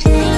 change